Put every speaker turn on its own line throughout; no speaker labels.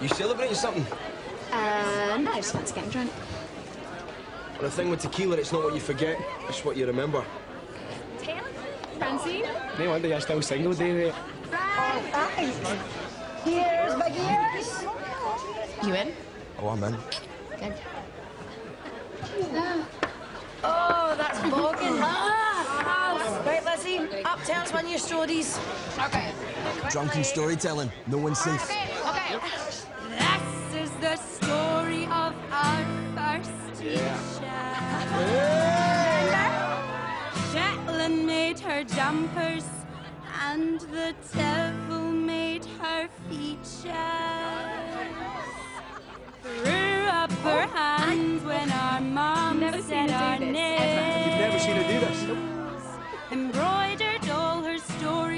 You celebrating something?
Uh, no, someone's getting drunk.
Well, the thing with tequila, it's not what you forget, it's what you remember.
Francine?
No wonder you're still single, David. Right. right.
Here's my gears.
You in?
Oh, I'm in.
Good.
Up, tell one of your stories.
Okay.
Drunken storytelling. No one's safe.
Okay, okay.
This is the story of our first teacher. Yeah. Shetland made her jumpers, and the devil made her features. Threw up her hands I... when our mom
never
said our names.
You've never seen her do this.
Embroidered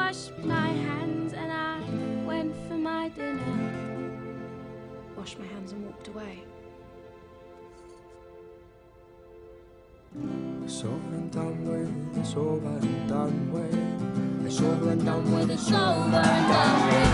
washed my hands and I went for my dinner.
Washed my hands and walked away.
Sober and done with, sober and done with, sober and done with,
sober and done with.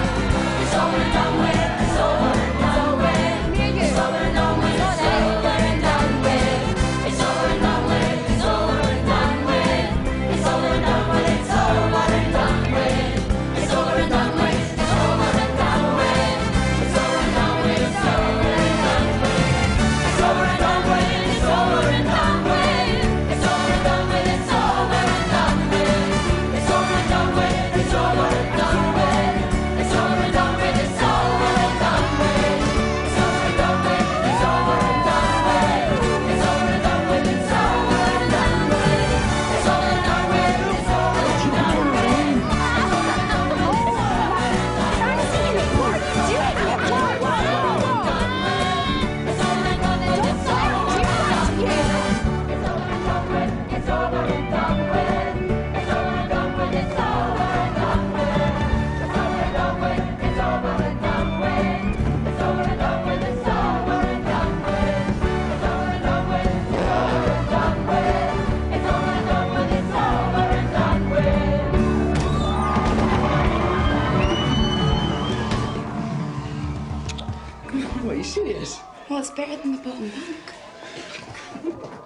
what, are you serious?
Well, it's better than the bottom bunk.